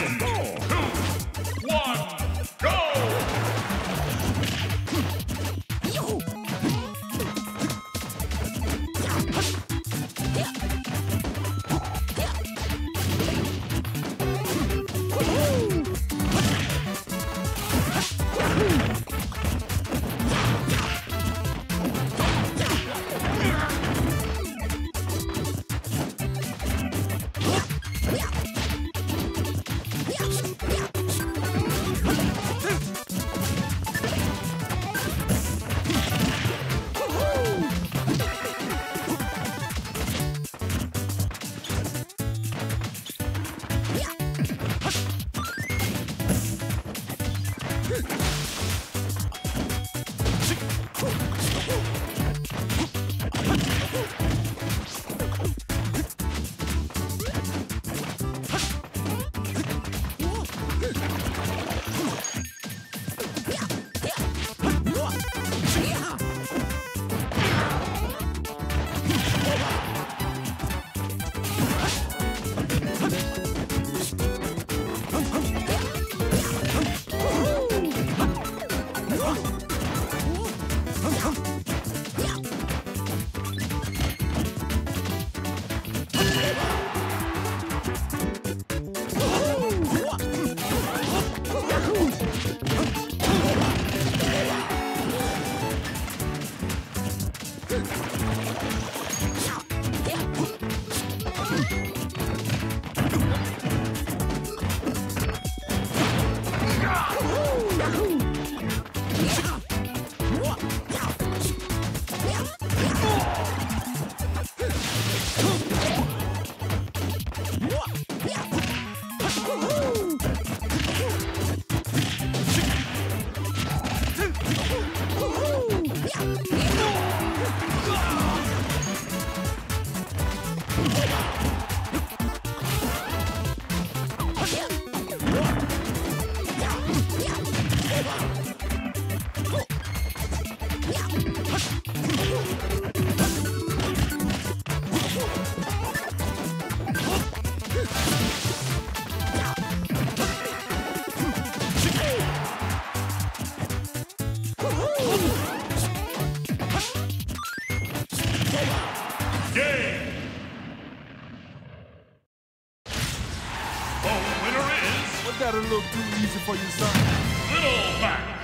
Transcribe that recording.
Thousand Ball. Hmm. Yeah. That a little too easy for you, son? Little Mac.